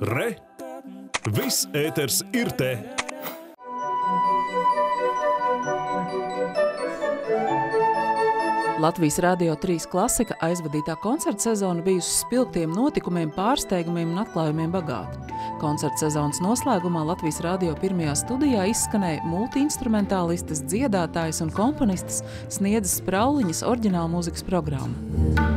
Re! Viss ēters ir te! Latvijas Rādio 3 klasika aizvadītā koncerta sezona bijusi spilgtiem notikumiem, pārsteigumiem un atklājumiem bagāta. Koncerta sezonas noslēgumā Latvijas Rādio pirmajā studijā izskanēja multiinstrumentālistas, dziedātājas un komponistas sniedzas Sprauliņas oriģināla mūzikas programma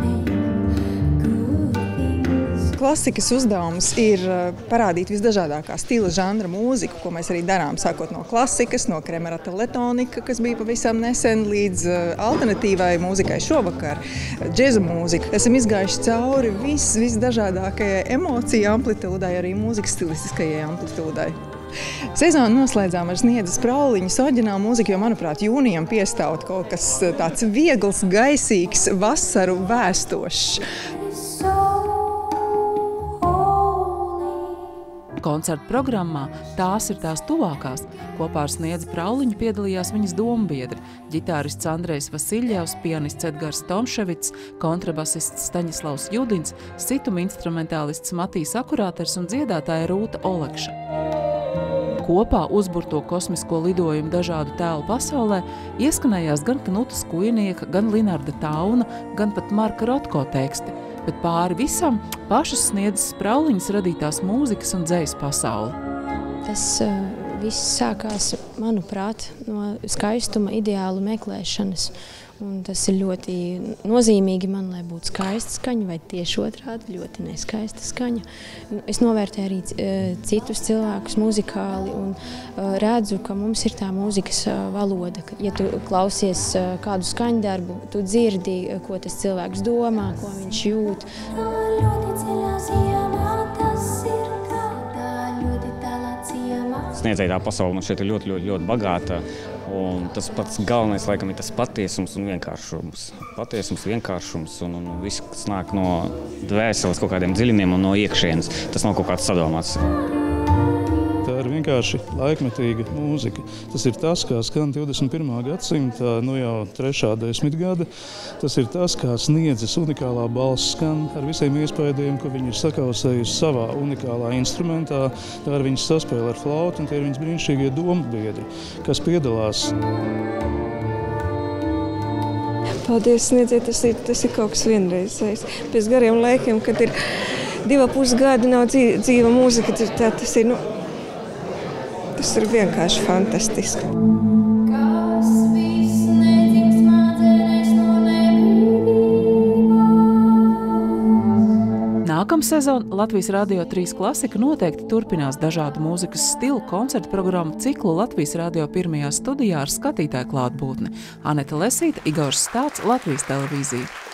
klasikas uzdevums ir uh, parādīt visdažādākā stila žanra mūziku, ko mēs arī darām, sākot no klasikas, no kremera teletonika, kas bija pavisam nesen, līdz uh, alternatīvai mūzikai šovakar, džeza mūzika. Esam izgājuši cauri vis, visdažādākajai emociju amplitūdai, arī mūzikas stilistiskajai amplitūdai. Sezonu noslēdzām ar sniedzas prauliņas oriģinālu mūziku, jo, manuprāt, jūnijam piestāv kaut kas uh, tāds viegls, gaisīgs, vasaru vēstošs. Koncerta programmā tās ir tās tuvākās. Kopā ar Sniedzi Prauliņu piedalījās viņas dombiedri – ģitārists Andrejs Vasiljevs, pianists Edgars Tomševits, kontrabasists Staņislavs Judins, situma instrumentālists Matīs Akurāters un dziedātāja Rūta Olekša. Kopā uzburto kosmisko lidojumu dažādu tēlu pasaulē ieskanējās gan Knutas Kujnieka, gan Linarda Tauna, gan pat Marka Rotko teksti – bet pāri visam pašas sniedzas sprauliņas radītās mūzikas un dzējas pasauli. Tas uh, viss sākās, manuprāt, no skaistuma ideālu meklēšanas. Un tas ir ļoti nozīmīgi man, lai būtu skaista skaņa, vai tieši otrādi ļoti neskaista skaņa. Es novērtēju arī e, citus cilvēkus muzikāli un e, redzu, ka mums ir tā mūzikas e, valoda. Ja tu klausies kādu skaņdarbu, tu dzirdi, ko tas cilvēks domā, ko viņš jūt. Sniedzēja tā pasaule man šeit ir ļoti, ļoti, ļoti bagāta. Un tas pats galvenais, laikam, ir tas patiesums un vienkāršums. Patiesums, vienkāršums un, un viss, kas nāk no dvēseles, kaut kādiem dziļumiem un no iekšienes. Tas nav kaut kāds sadomāts ir vienkārši laikmetīga mūzika. Tas ir tas, kā skan 21. gadsimta, nu jau trešā desmitgade. Tas ir tas, kā sniedzas unikālā balss skan ar visiem iespējām, ko viņi ir sakausējuši savā unikālā instrumentā. Tā ir viņas saspēle ar flautu un tie ir viņas brīnišķīgie domu biedri, kas piedalās. Paldies, sniedziet, tas ir, tas ir kaut kas vienreizējs. Pēc gariem laikiem, kad ir divi pusgadi, nav dzīva mūzika, tad tas ir. Nu, Tas ir vienkārši fantastiski. Nākamā sezona Latvijas Rādio 3 klasika noteikti turpinās dažādu mūzikas stilu koncertu programmu ciklu Latvijas Rādio pirmajā studijā ar skatītāju klātbūtni. Aneta Lesīta, Igors Stāts, Latvijas televīzija.